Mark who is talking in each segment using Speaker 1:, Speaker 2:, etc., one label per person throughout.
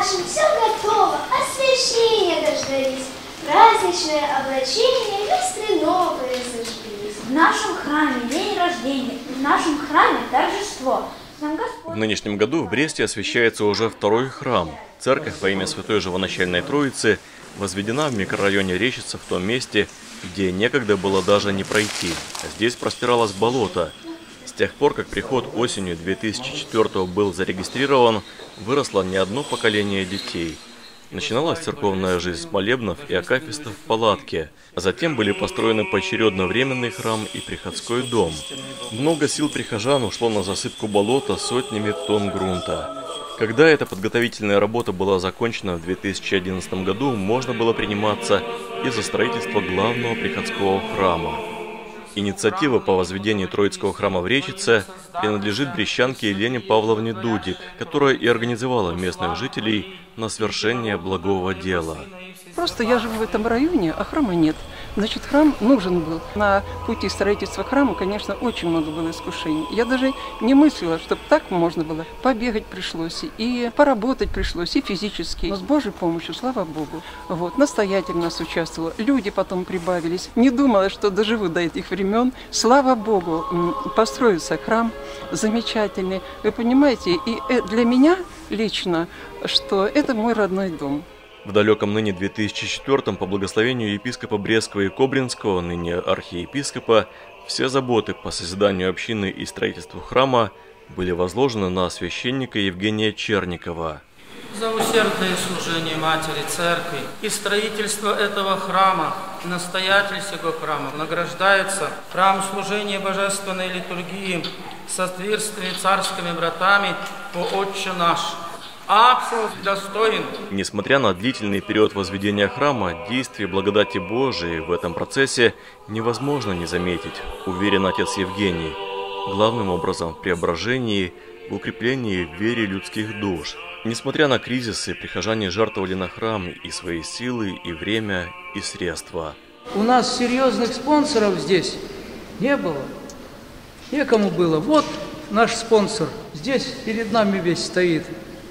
Speaker 1: нашим все готово, освящения дождались, праздничное облачение, люстры новые зажглись.
Speaker 2: В нашем храме день рождения, в нашем храме торжество. Нам Господь
Speaker 3: В нынешнем году в Бресте освещается уже второй храм. Церковь во имя Святой Живоначальной Троицы возведена в микрорайоне Речица в том месте, где некогда было даже не пройти. Здесь простиралось болото. С тех пор, как приход осенью 2004 был зарегистрирован, выросло не одно поколение детей. Начиналась церковная жизнь с молебнов и акафистов в палатке, а затем были построены поочередно временный храм и приходской дом. Много сил прихожан ушло на засыпку болота сотнями тонн грунта. Когда эта подготовительная работа была закончена в 2011 году, можно было приниматься и за строительство главного приходского храма. Инициатива по возведению Троицкого храма в Речице принадлежит брещанке Елене Павловне Дудик, которая и организовала местных жителей на свершение благого дела.
Speaker 4: Просто я живу в этом районе, а храма нет. Значит, храм нужен был. На пути строительства храма, конечно, очень много было искушений. Я даже не мыслила, чтобы так можно было. Побегать пришлось, и поработать пришлось, и физически. Но с Божьей помощью, слава Богу. Вот, настоятельно нас участвовала. Люди потом прибавились. Не думала, что доживу до этих времен. Слава Богу, построился храм замечательный. Вы понимаете, и э, для меня лично, что это мой родной дом.
Speaker 3: В далеком ныне 2004 по благословению епископа Брестского и Кобринского, ныне архиепископа, все заботы по созиданию общины и строительству храма были возложены на священника Евгения Черникова.
Speaker 5: за усердное служение Матери Церкви и строительство этого храма, настоятель сего храма награждается храм служения Божественной литургии в соответствии царскими братами по Отче наш.
Speaker 3: Несмотря на длительный период возведения храма, действие благодати Божией в этом процессе невозможно не заметить, уверен отец Евгений. Главным образом в преображении, в укреплении в вере людских душ. Несмотря на кризисы, прихожане жертвовали на храм и свои силы, и время, и средства.
Speaker 6: У нас серьезных спонсоров здесь не было. Некому было. Вот наш спонсор. Здесь перед нами весь стоит.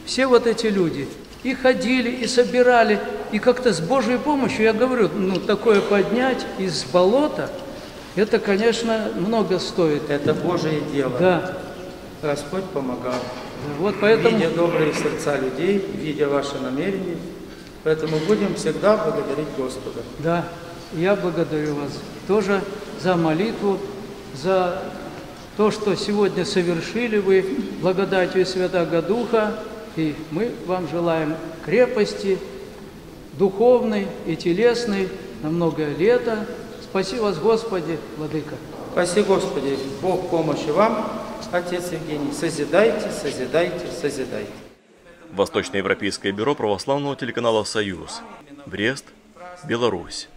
Speaker 6: Все вот эти люди. И ходили, и собирали. И как-то с Божьей помощью, я говорю, ну такое поднять из болота, это, конечно, много стоит.
Speaker 5: Это Божие дело.
Speaker 6: Да.
Speaker 5: Господь помогал.
Speaker 6: Вот поэтому...
Speaker 5: Видя добрые сердца людей, видя ваши намерения. Поэтому будем всегда благодарить Господа.
Speaker 6: Да, я благодарю вас тоже за молитву, за то, что сегодня совершили вы благодатью Святого Духа. И мы вам желаем крепости духовной и телесной на многое лето. Спаси вас, Господи, Владыка.
Speaker 5: Спаси Господи, Бог помощи вам, Отец Евгений. Созидайте, созидайте, созидайте.
Speaker 3: Восточноевропейское бюро православного телеканала «Союз». Брест, Беларусь.